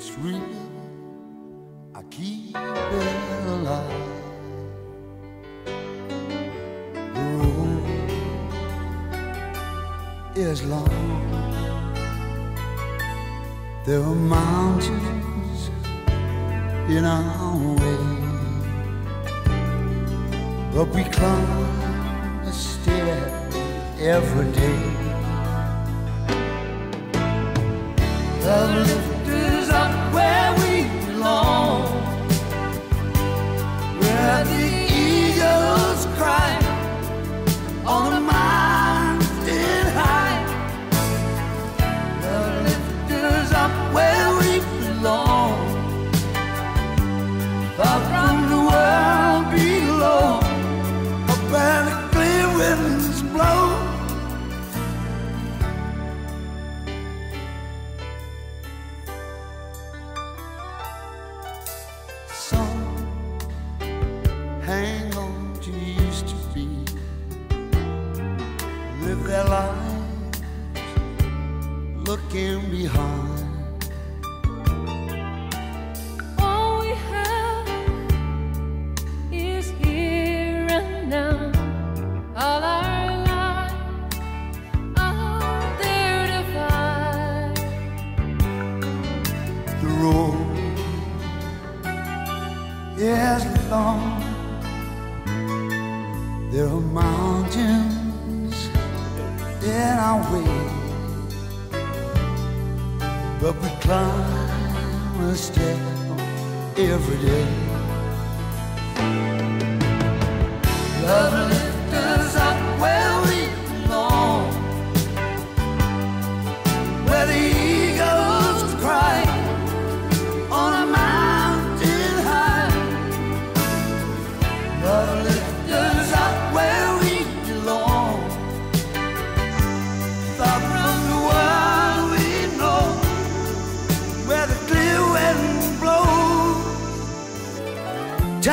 it's real, I keep it alive. Oh, the road is long. There are mountains in our way, but we climb a stair every day. Love their lives looking behind. All we have is here and now. All our lives there to find. The road is long. There are mountains in our way, but we climb a step every day. Love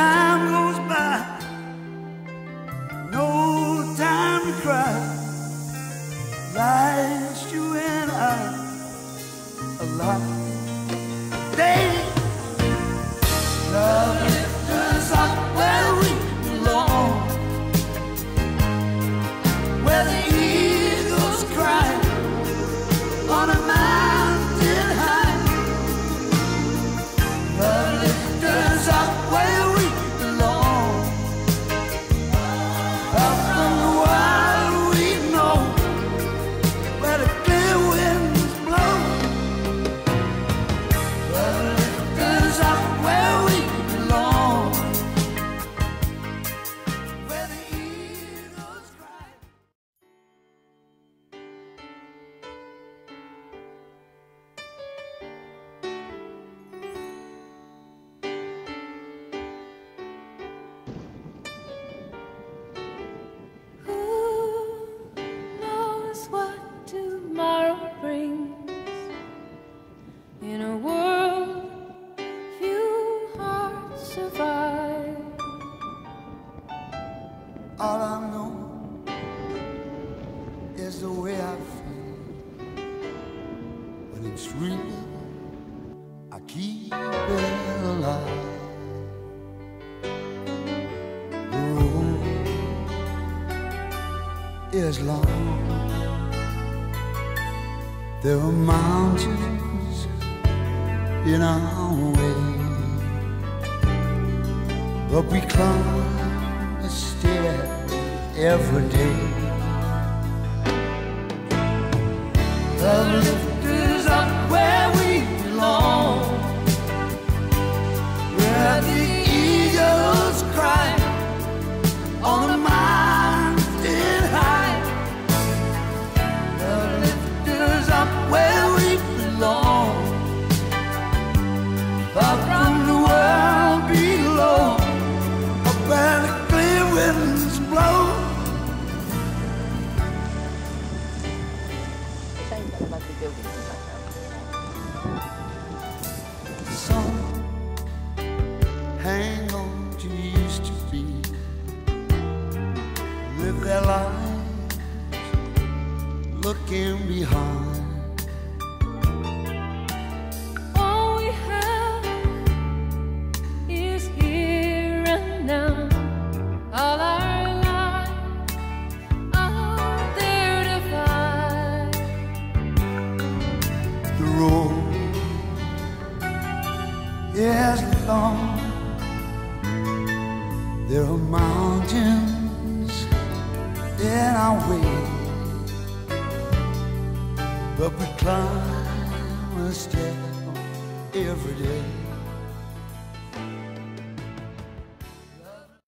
Time goes by, no time to cry. Life's you and I alive. Day In a world few hearts survive. All I know is the way I feel. When it's real, I keep it alive. The road is long. There are mountains in our way, but we climb a stair every day. Love their lives looking behind. All we have is here and now. All our lives there to find. The road is long. There are mountains. way, but we climb a step every day.